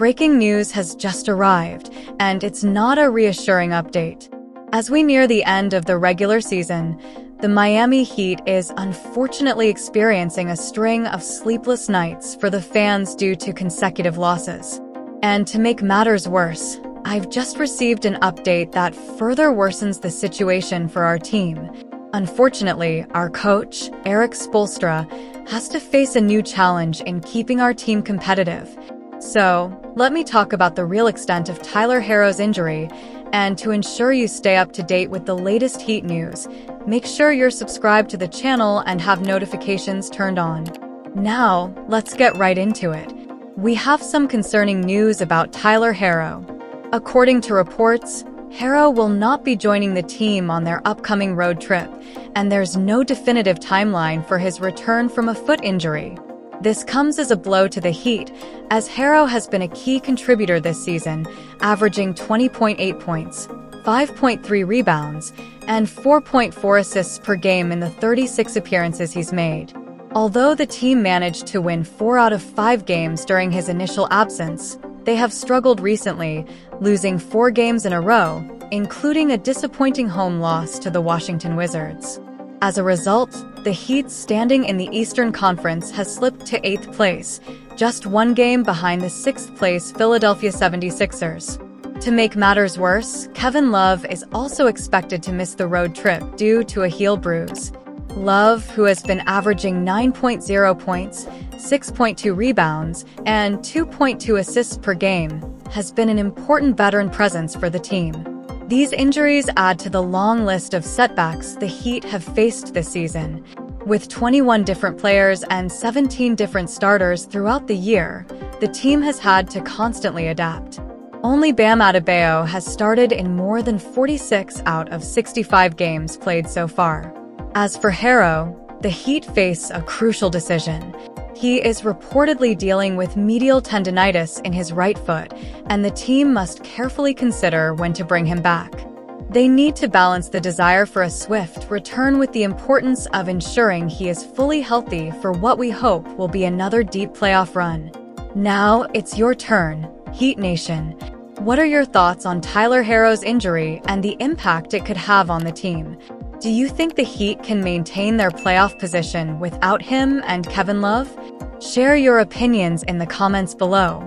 breaking news has just arrived, and it's not a reassuring update. As we near the end of the regular season, the Miami Heat is unfortunately experiencing a string of sleepless nights for the fans due to consecutive losses. And to make matters worse, I've just received an update that further worsens the situation for our team. Unfortunately, our coach, Erik Spoelstra, has to face a new challenge in keeping our team competitive. So, let me talk about the real extent of Tyler Herro's injury, and to ensure you stay up to date with the latest Heat news, make sure you're subscribed to the channel and have notifications turned on. Now, let's get right into it. We have some concerning news about Tyler Herro. According to reports, Herro will not be joining the team on their upcoming road trip, and there's no definitive timeline for his return from a foot injury. This comes as a blow to the Heat, as Herro has been a key contributor this season, averaging 20.8 points, 5.3 rebounds, and 4.4 assists per game in the 36 appearances he's made. Although the team managed to win four out of five games during his initial absence, they have struggled recently, losing four games in a row, including a disappointing home loss to the Washington Wizards. As a result, the Heat's standing in the Eastern Conference has slipped to eighth place, just one game behind the sixth place Philadelphia 76ers. To make matters worse, Kevin Love is also expected to miss the road trip due to a heel bruise. Love, who has been averaging 9.0 points, 6.2 rebounds, and 2.2 assists per game, has been an important veteran presence for the team. These injuries add to the long list of setbacks the Heat have faced this season. With 21 different players and 17 different starters throughout the year, the team has had to constantly adapt. Only Bam Adebayo has started in more than 46 out of 65 games played so far. As for Herro, the Heat face a crucial decision. He is reportedly dealing with medial tendonitis in his right foot, and the team must carefully consider when to bring him back. They need to balance the desire for a swift return with the importance of ensuring he is fully healthy for what we hope will be another deep playoff run. Now it's your turn, Heat Nation. What are your thoughts on Tyler Herro's injury and the impact it could have on the team? Do you think the Heat can maintain their playoff position without him and Kevin Love? Share your opinions in the comments below.